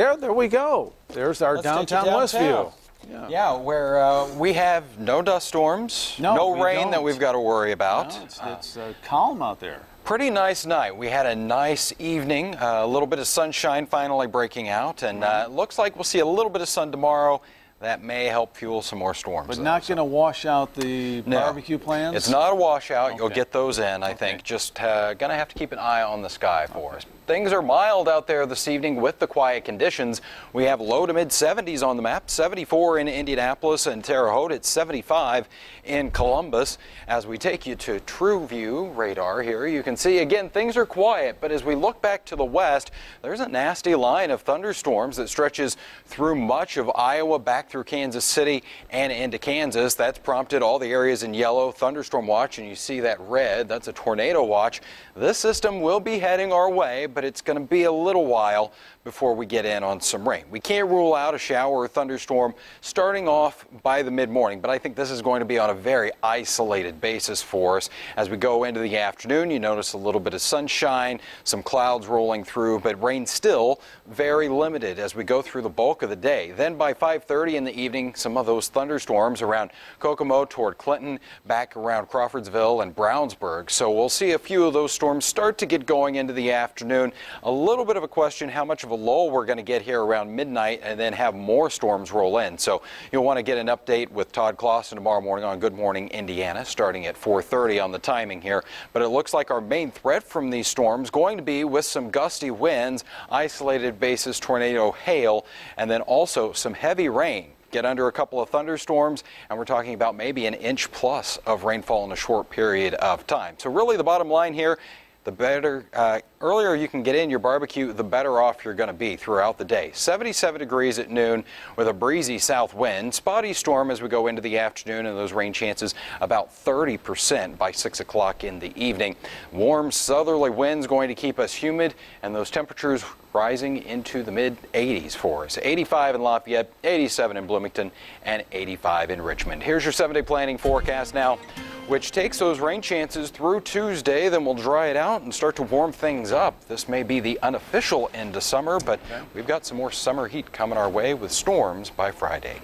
There, there we go. There's our Let's take you downtown, downtown. Westview. Yeah, yeah where uh, we have no dust storms, No, we rain that don't. we've got to worry about. No, it's it's uh, calm out there. Pretty nice night. We had a nice evening, uh, a little bit of sunshine finally breaking out, and uh, it looks like we'll see a little bit of sun tomorrow. That may help fuel some more storms. But though, not so- going to wash out the No. barbecue plans? It's not a washout. You'll get those in, I think. Just uh, going to have to keep an eye on the sky for us. Things are mild out there this evening with the quiet conditions. We have low to mid 70s on the map 74 in Indianapolis and Terre Haute. It's 75 in Columbus. As we take you to TrueView radar here, you can see again things are quiet, but as we look back to the west, there's a nasty line of thunderstorms that stretches through much of Iowa, back through Kansas City, and into Kansas. That's prompted all the areas in yellow thunderstorm watch, and you see that red. That's a tornado watch. This system will be heading our way, but it's going to be a little while before we get in on some rain. We can't rule out a shower or thunderstorm starting off by the mid morning, but I think this is going to be on a very isolated basis for us. As we go into the afternoon, you notice a little bit of sunshine, some clouds rolling through, but rain still very limited as we go through the bulk of the day. Then by 5:30 in the evening, some of those thunderstorms around Kokomo toward Clinton, back around Crawfordsville and Brownsburg. So we'll see a few of those storms start to get going into the afternoon. A little bit of a question how much of a lull we're going to get here around midnight and then have more storms roll in. So you'll want to get an update with Todd Klaassen tomorrow morning on Good Morning Indiana starting at 4:30 on the timing here. But it looks like our main threat from these storms going to be with some gusty winds, isolated basis tornado hail, and then also some heavy rain get under a couple of thunderstorms, and we're talking about maybe an inch plus of rainfall in a short period of time. So, really, the bottom line here. The better, uh, earlier you can get in your barbecue, the better off you're going to be throughout the day. 77 degrees at noon with a breezy south wind. Spotty storm as we go into the afternoon, and those rain chances about 30% by 6 o'clock in the evening. Warm southerly winds going to keep us humid, and those temperatures rising into the mid 80s for us. 85 in Lafayette, 87 in Bloomington, and 85 in Richmond. Here's your seven day planning forecast now, which takes those rain chances through Tuesday, then we'll dry it out and start to warm things up. This may be the unofficial end of summer, but we've got some more summer heat coming our way with storms by Friday.